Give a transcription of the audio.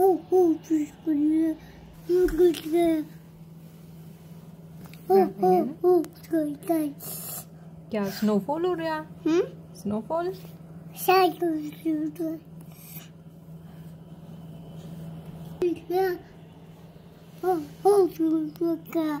Oh, oh, please, please, please. Oh, oh, oh, please. क्या snowfall हो रहा है snowfall Oh, oh, oh, oh, oh.